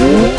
Whoa.